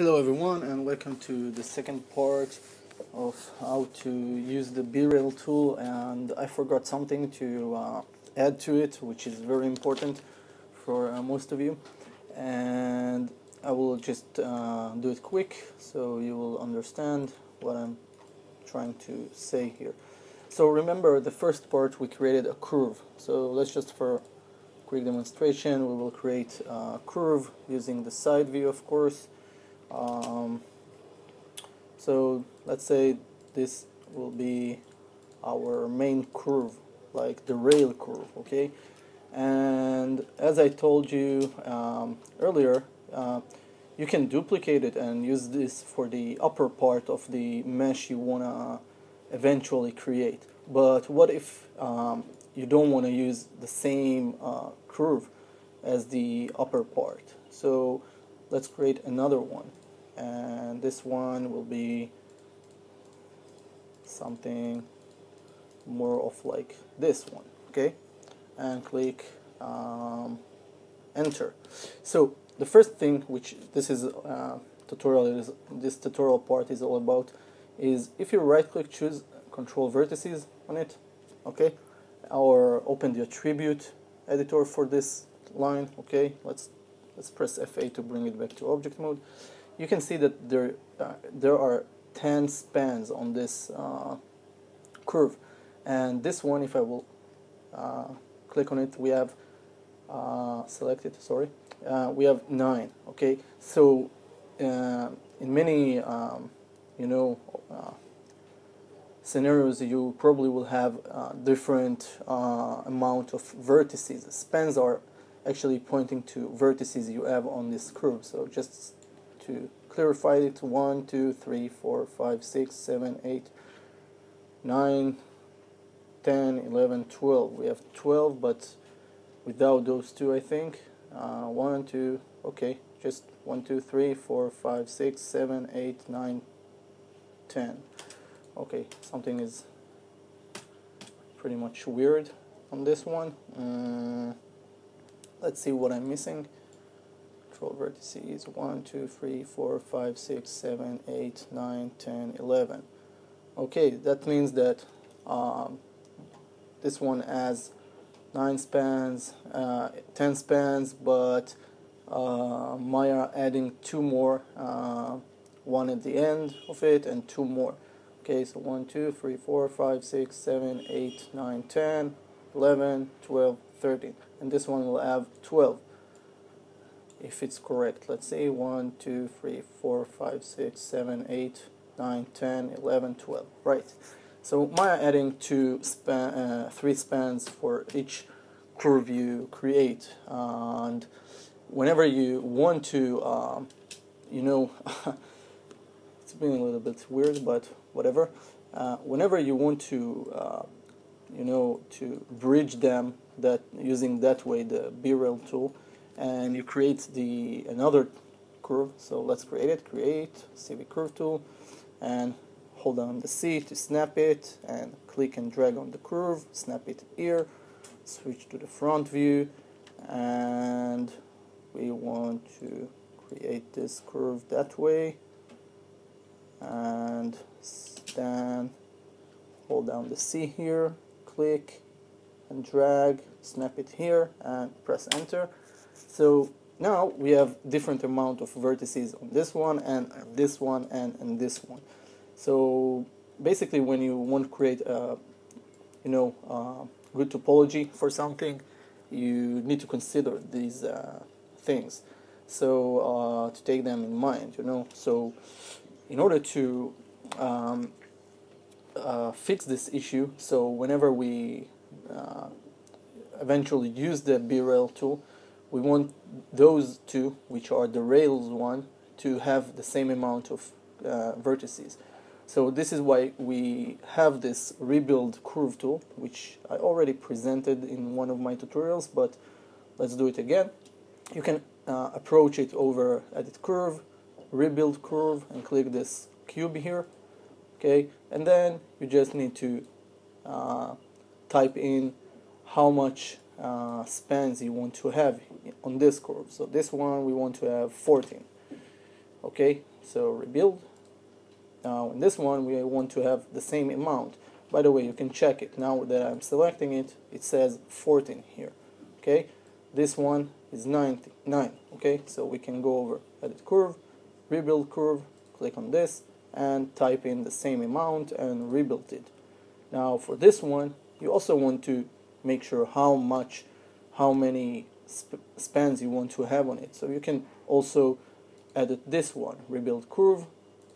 Hello everyone and welcome to the second part of how to use the Birail tool. And I forgot something to uh, add to it which is very important for uh, most of you. And I will just uh, do it quick so you will understand what I'm trying to say here. So remember the first part we created a curve. So let's just for quick demonstration we will create a curve using the side view of course um, so let's say this will be our main curve like the rail curve okay? And as I told you um, earlier uh, you can duplicate it and use this for the upper part of the mesh you want to eventually create. But what if um, you don't want to use the same uh, curve as the upper part? So let's create another one and this one will be something more of like this one okay? And click um, enter. So the first thing which this is uh, tutorial is this tutorial part is all about is if you right click choose control vertices on it okay? Or open the attribute editor for this line okay? Let's let's press F8 to bring it back to object mode you can see that there uh, there are 10 spans on this uh, curve. And this one if I will uh, click on it we have uh, selected sorry uh, we have 9 okay? So uh, in many um, you know scenarios you probably will have different amount of vertices. Spans are actually pointing to vertices you have on this curve. So just to clarify it 1, 2, 3, 4, 5, 6, 7, 8, 9, 10, 11, 12. We have 12, but without those two, I think. Uh, 1, 2, okay, just 1, 2, 3, 4, 5, 6, 7, 8, 9, 10. Okay, something is pretty much weird on this one. Uh, let's see what I'm missing control vertices 1, 2, 3, 4, 5, 6, 7, 8, 9, 10, 11. Okay, that means that um, this one has 9 spans, uh, 10 spans, but uh, Maya adding two more, uh, one at the end of it and two more. Okay, so 1, 2, 3, 4, 5, 6, 7, 8, 9, 10, 11, 12, 13. And this one will have 12 if it's correct. Let's say 1, 2, 3, 4, 5, 6, 7, 8, 9, 10, 11, 12. Right. So Maya adding two span, uh, three spans for each curve you create. And whenever you want to, um, you know, it's been a little bit weird, but whatever. Uh, whenever you want to, uh, you know, to bridge them that using that way the Birail tool, and you create the another curve. So let's create it. Create CV curve tool. And hold down the C to snap it. And click and drag on the curve. Snap it here. Switch to the front view. And we want to create this curve that way. And then hold down the C here. Click and drag. Snap it here. And press enter so now we have different amount of vertices on this one and this one and, and this one. So basically when you want to create a you know a good topology for something you need to consider these uh, things so uh, to take them in mind you know so in order to um, uh, fix this issue so whenever we uh, eventually use the Birail tool we want those two, which are the rails one, to have the same amount of uh, vertices. So this is why we have this rebuild curve tool, which I already presented in one of my tutorials, but let's do it again. You can uh, approach it over edit curve, rebuild curve, and click this cube here, okay? And then you just need to uh, type in how much uh, spans you want to have on this curve. So this one we want to have 14. okay so rebuild. Now in this one we want to have the same amount. By the way you can check it. Now that I'm selecting it it says 14 here. Okay this one is 99 okay so we can go over edit curve rebuild curve click on this and type in the same amount and rebuild it. Now for this one you also want to make sure how much how many sp spans you want to have on it. So you can also edit this one rebuild curve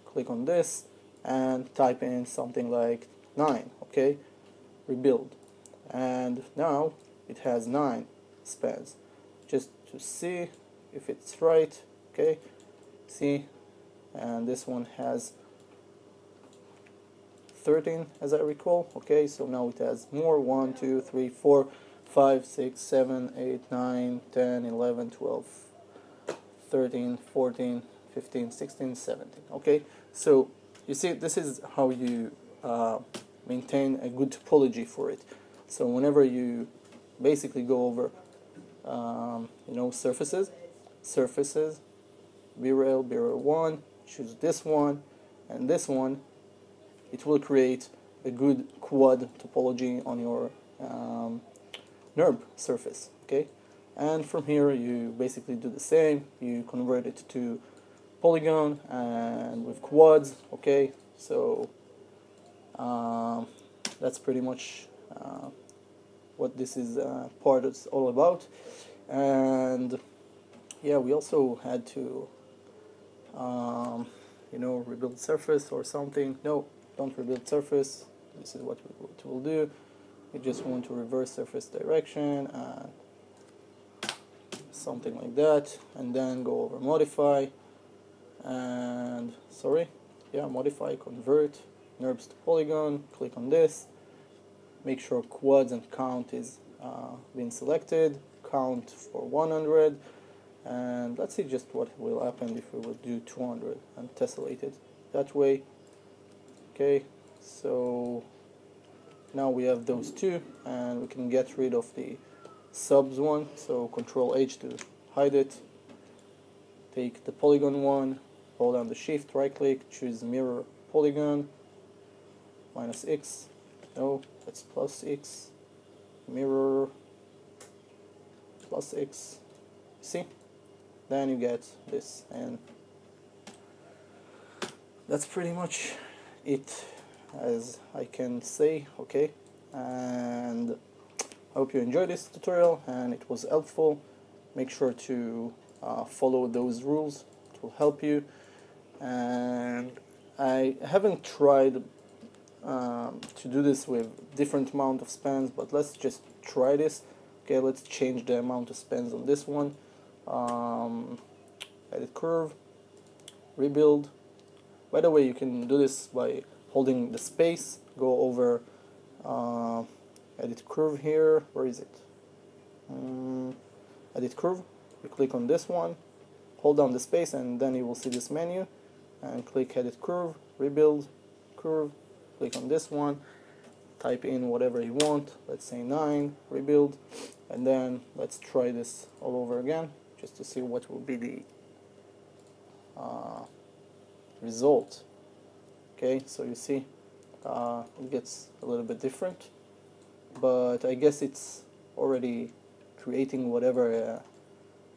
click on this and type in something like 9 okay? Rebuild. And now it has 9 spans. Just to see if it's right okay? See? And this one has 13 as I recall. Okay so now it has more. 1 2 3 4 5 6 7 8 9 10 11 12 13 14 15 16 17 okay so you see this is how you uh, maintain a good topology for it. So whenever you basically go over um, you know surfaces surfaces Birail, Birail 1 choose this one and this one it will create a good quad topology on your um, NURB surface okay? And from here you basically do the same. You convert it to polygon and with quads okay? So um, that's pretty much uh, what this is uh, part is all about. And yeah we also had to um, you know rebuild surface or something. No don't rebuild surface. This is what what we'll do. We just want to reverse surface direction and something like that and then go over modify. And sorry yeah modify convert NURBS to polygon click on this. Make sure quads and count is uh, being selected. Count for 100 and let's see just what will happen if we will do 200 and tessellate it that way okay so now we have those two and we can get rid of the subs one. So control H to hide it. Take the polygon one hold down the shift right click choose mirror polygon. Minus X no that's plus X. Mirror plus X. See? Then you get this and that's pretty much it as I can say okay? And I hope you enjoyed this tutorial and it was helpful. Make sure to uh, follow those rules. It will help you. And I haven't tried um, to do this with different amount of spans but let's just try this. Okay let's change the amount of spans on this one. Um, edit curve. Rebuild by the way you can do this by holding the space go over uh, edit curve here. Where is it? Um, edit curve. You click on this one hold down the space and then you will see this menu and click edit curve rebuild curve. Click on this one type in whatever you want. Let's say 9 rebuild and then let's try this all over again just to see what will be the uh, result. Okay so you see uh, it gets a little bit different but I guess it's already creating whatever uh,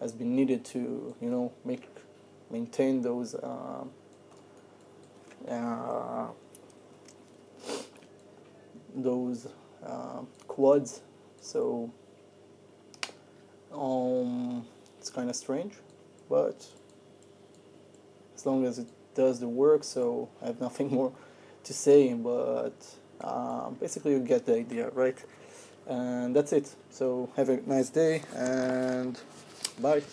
has been needed to you know make maintain those uh, uh, those uh, quads. So um, it's kind of strange but as long as it does the work so I have nothing more to say but uh, basically you get the idea right? And that's it. So have a nice day and bye